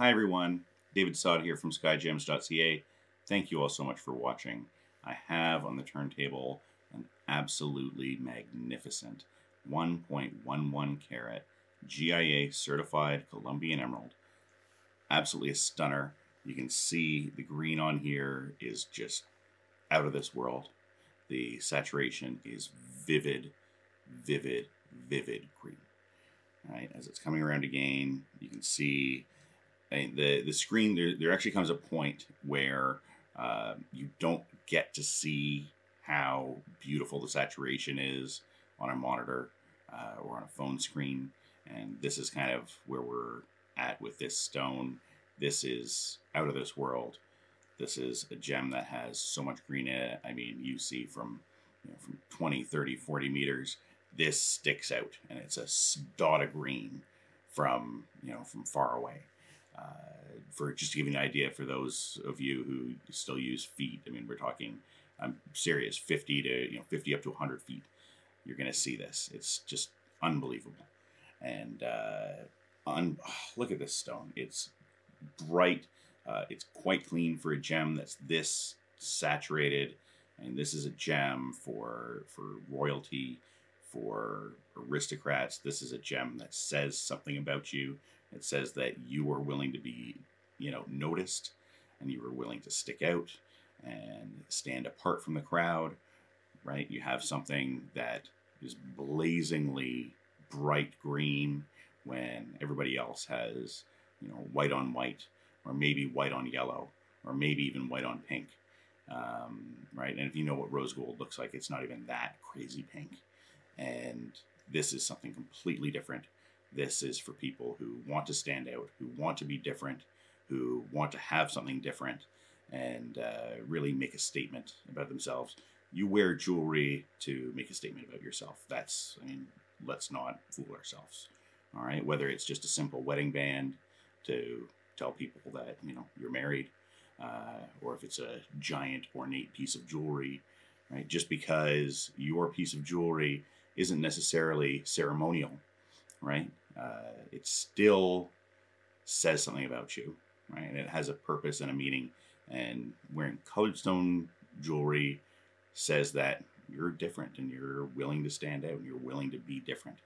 Hi everyone, David Sod here from skyjems.ca. Thank you all so much for watching. I have on the turntable an absolutely magnificent 1.11 carat GIA certified Colombian emerald. Absolutely a stunner. You can see the green on here is just out of this world. The saturation is vivid, vivid, vivid green. Right, as it's coming around again, you can see the the screen. There, there actually comes a point where uh, you don't get to see how beautiful the saturation is on a monitor uh, or on a phone screen, and this is kind of where we're at with this stone. This is out of this world. This is a gem that has so much green in it. I mean, you see from you know, from 20, 30, 40 meters, this sticks out and it's a dot of green from, you know, from far away. Uh, for just to give you an idea for those of you who still use feet, I mean, we're talking, I'm serious, 50 to, you know, 50 up to 100 feet. You're going to see this. It's just unbelievable. And uh, un- oh, look at this stone. It's bright. Uh, it's quite clean for a gem that's this saturated and this is a gem for for royalty, for aristocrats. This is a gem that says something about you. It says that you are willing to be, you know, noticed, and you are willing to stick out and stand apart from the crowd. Right? You have something that is blazingly bright green when everybody else has, you know, white on white, or maybe white on yellow, or maybe even white on pink. Um, right? And if you know what rose gold looks like, it's not even that crazy pink. And this is something completely different. This is for people who want to stand out, who want to be different, who want to have something different, and uh, really make a statement about themselves. You wear jewelry to make a statement about yourself. That's, I mean, let's not fool ourselves. All right, whether it's just a simple wedding band to tell people that you know you're married, uh, or if it's a giant ornate piece of jewelry, right? Just because your piece of jewelry isn't necessarily ceremonial, right? Uh, it still says something about you, right? It has a purpose and a meaning. And wearing colored stone jewelry says that you're different and you're willing to stand out and you're willing to be different.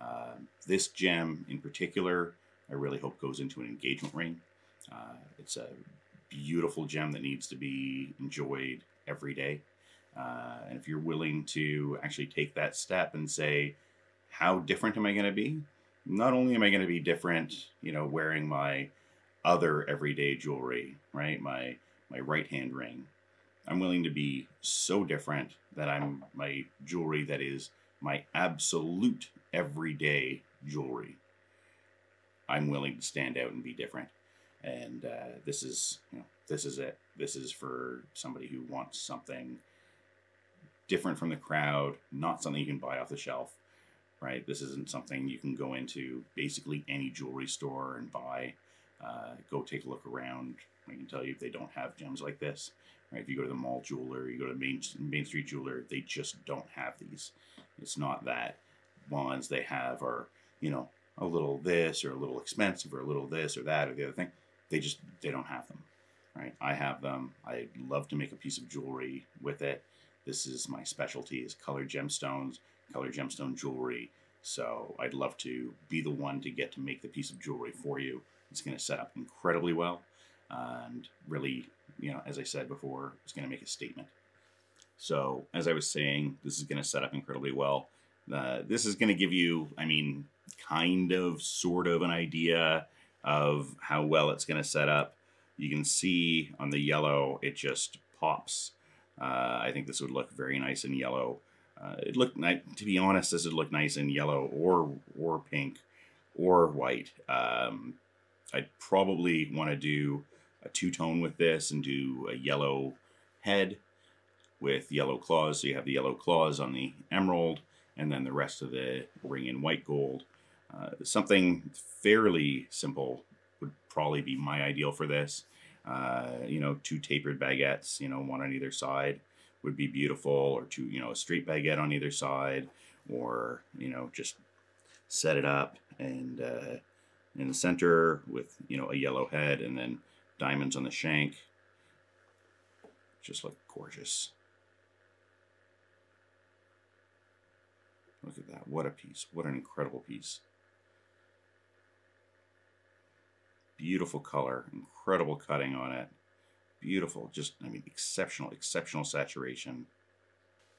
Uh, this gem in particular, I really hope goes into an engagement ring. Uh, it's a beautiful gem that needs to be enjoyed every day. Uh, and if you're willing to actually take that step and say, how different am I going to be? Not only am I going to be different, you know, wearing my other everyday jewelry, right? My my right hand ring. I'm willing to be so different that I'm my jewelry that is my absolute everyday jewelry. I'm willing to stand out and be different and uh, this is you know this is it this is for somebody who wants something different from the crowd not something you can buy off the shelf right? This isn't something you can go into basically any jewelry store and buy. Uh, go take a look around. I can tell you if they don't have gems like this right? If you go to the mall jeweler you go to main, main street jeweler they just don't have these. It's not that ones they have are you know a little this or a little expensive or a little this or that or the other thing. They just they don't have them right? I have them. I love to make a piece of jewelry with it. This is my specialty is colored gemstones colored gemstone jewelry so i'd love to be the one to get to make the piece of jewelry for you it's going to set up incredibly well and really you know as i said before it's going to make a statement so as i was saying this is going to set up incredibly well uh, this is going to give you i mean kind of sort of an idea of how well it's going to set up. You can see on the yellow, it just pops. Uh, I think this would look very nice in yellow. Uh, it looked, nice. to be honest, this would look nice in yellow or or pink or white. Um, I'd probably want to do a two-tone with this and do a yellow head with yellow claws. So you have the yellow claws on the emerald and then the rest of the ring in white gold. Uh, something fairly simple would probably be my ideal for this. Uh, you know, two tapered baguettes, you know, one on either side would be beautiful, or two, you know, a street baguette on either side, or, you know, just set it up and, uh, in the center with, you know, a yellow head and then diamonds on the shank. Just look gorgeous. Look at that. What a piece. What an incredible piece. Beautiful color. Incredible cutting on it. Beautiful. Just, I mean, exceptional, exceptional saturation.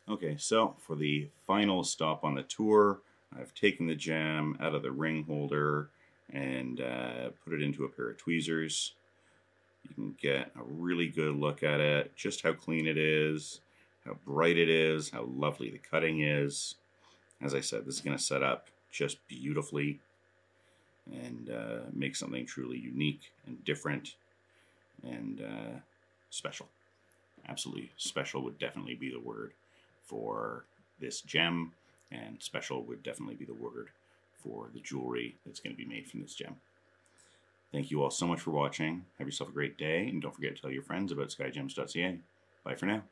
Okay, so for the final stop on the tour, I've taken the gem out of the ring holder and uh, put it into a pair of tweezers. You can get a really good look at it, just how clean it is, how bright it is, how lovely the cutting is. As I said, this is going to set up just beautifully and uh, make something truly unique and different and uh, special. Absolutely special would definitely be the word for this gem, and special would definitely be the word for the jewelry that's going to be made from this gem. Thank you all so much for watching. Have yourself a great day, and don't forget to tell your friends about skyjems.ca. Bye for now.